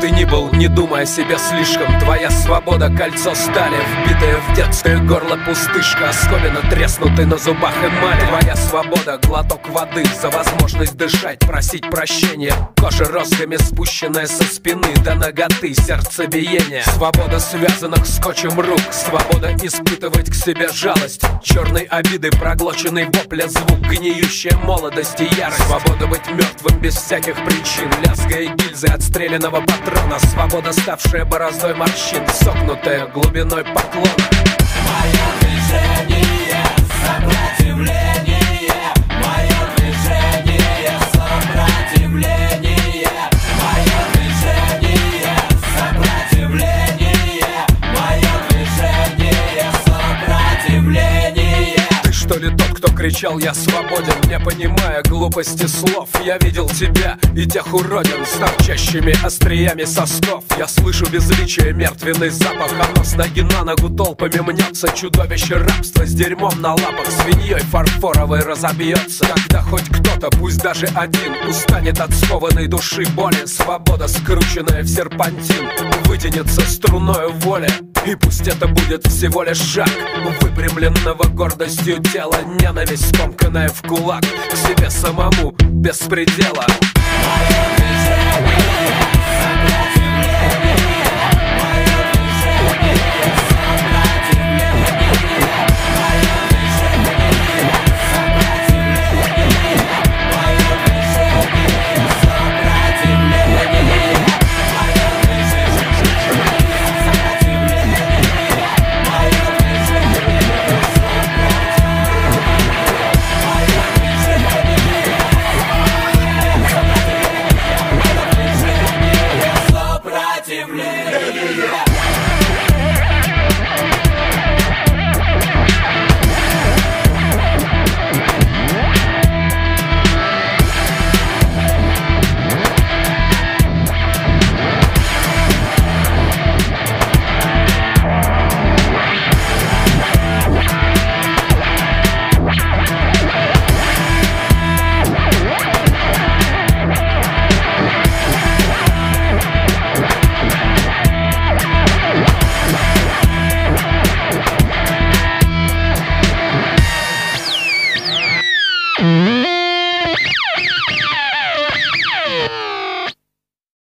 ты ни был, не думая себе слишком. Твоя свобода, кольцо стали, вбитое в детское горло пустышка. Оскомина треснутый на зубах эмали. Твоя свобода, глоток воды за возможность дышать, просить прощения. Кожа розгами спущенная со спины до ноготы, сердцебиение. Свобода связанных скотчем рук, свобода испытывать к себе жалость. Черной обиды, проглоченный вопля звук, гниющая молодость и ярость. Свобода быть мертвым без всяких причин, лязгая гильзы отстрелянного патрона Свобода, ставшая бороздой морщин, согнутая глубиной поклона. Мое что ли тот, кто кричал «Я свободен», не понимая глупости слов. Я видел тебя и тех уродин с торчащими остриями сосков. Я слышу безличие, мертвенный запах Оно с ноги на ногу толпами мнется. Чудовище рабства с дерьмом на лапах Свиньей фарфоровой разобьется. Когда хоть кто-то, пусть даже один Устанет от скованной души боли. Свобода, скрученная в серпантин Вытянется струною воля и пусть это будет всего лишь шаг Выпрямленного гордостью тела Ненависть, скомканная в кулак К себе самому, без предела